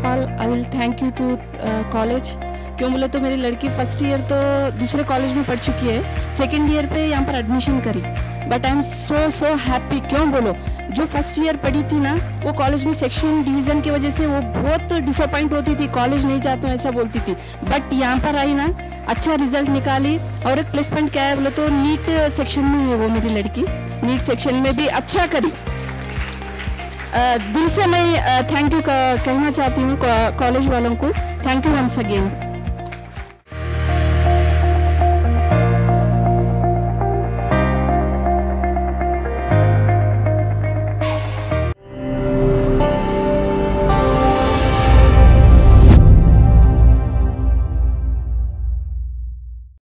Of all I will thank you to college क्यों बोले तो मेरी लड़की फ़र्स्ट ईयर तो दूसरे कॉलेज में पढ़ चुकी है। सेकेंड ईयर पे यहाँ पर एडमिशन करी। But I am so so happy क्यों बोलो? जो फ़र्स्ट ईयर पढ़ी थी ना, वो कॉलेज में सेक्शन डिवीज़न की वजह से वो बहुत डिसअपॉइंट होती थी। कॉलेज नहीं जाती हूँ, ऐसा बोलती थी। बट यहाँ पर आई ना अच्छा रिज़ल्ट निकाली और एक प्लेसमेंट क्या है बोले तो नीट सेक्शन में है वो मेरी लड़की। नीट सेक्शन में भी अच्छा करी। दिल से मैं थैंक यू कहना चाहती हूँ कॉलेज वालों को। Thank you once again